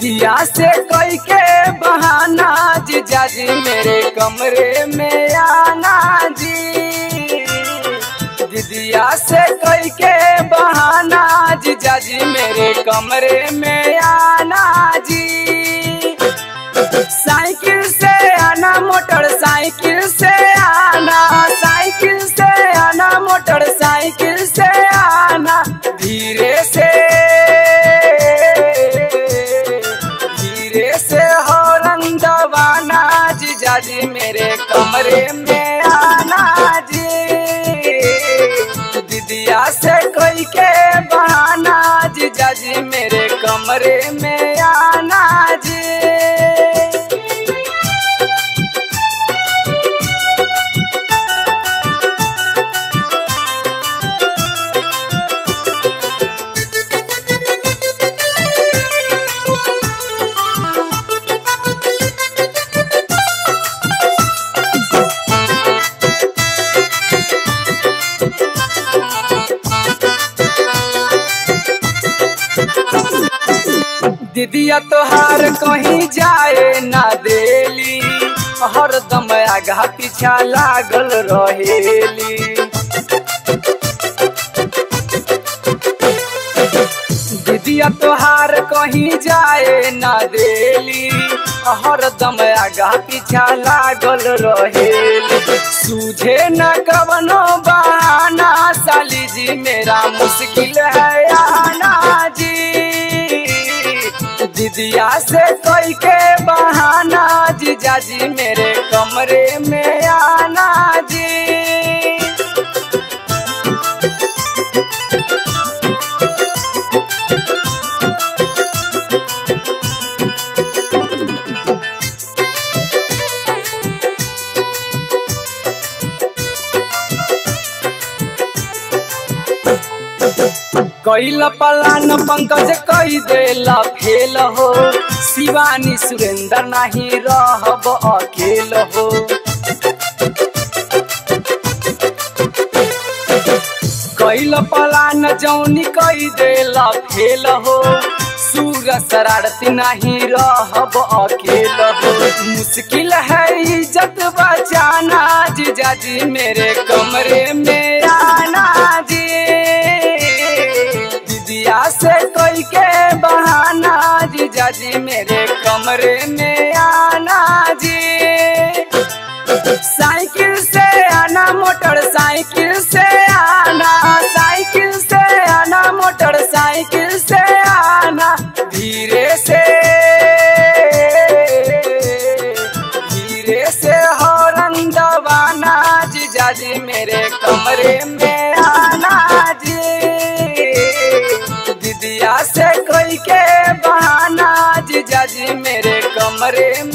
दिया से कोई के बहाना जीजा जी मेरे कमरे में आना जी। दीदिया से कोई के बहाना जीजा जी मेरे कमरे में साइकिल से आना, मोटरसाइकिल से आना, साइकिल से आना, मोटरसाइकिल से आना, धीरे से धीरे से हॉर्न दबाना जीजा जी मेरे कमरे में आना जी। दीदिया से कोई के दीदिया तोहार कहीं जाए ना देली। हरदम आगा पीछा लागल रहेली। दीदिया तोहार कहीं जाए ना देली। हरदम आगा पीछा लागल रहेली। सूझे न कवनो बहाना, साली जी मेरा मुश्किल है आना। दीदिया से कोई के बहाना जीजा जी मेरे कमरे में आना जी। कैला पलान पंकज कई देला, फेल हो, शिवानी सुरेंद्र नहीं रहब अकेल हो। कैल पलान जौनी कई देला, फेल हो, सूर शरारती नहीं रहब अकेल हो। मुश्किल है इज़्ज़त बचाना जीजा जी मेरे कमरे में। साइकिल से आना, मोटरसाइकिल से आना, साइकिल से आना, मोटरसाइकिल से आना, धीरे से धीरे से हॉर्न दबाना जीजा जी मेरे कमरे में आना जी। दीदिया से कोई के बहाना जीजा जी मेरे कमरे में